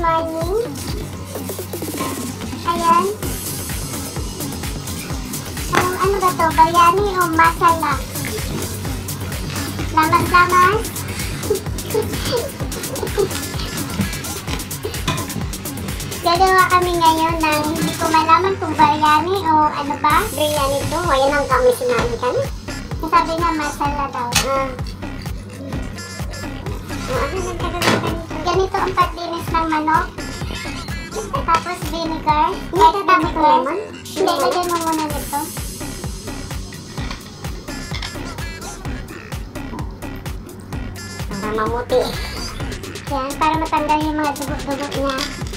sliding. Ayan. Anong ano ba to? Biryani o masala? Lamas-lamas. Gagawa kami ngayon ng hindi ko malaman kung biryani o ano ba. Biryani to. Ayan ang kami sinabi kami. Sabi niya masala daw. Ah. Ganito ang paglinis ng manok. Tapos vinegar. Kahit vinegar. lemon? Hindi, lagyan mo muna nito. Para mamuti. Yan, para matanggal yung mga dugo-dugo niya.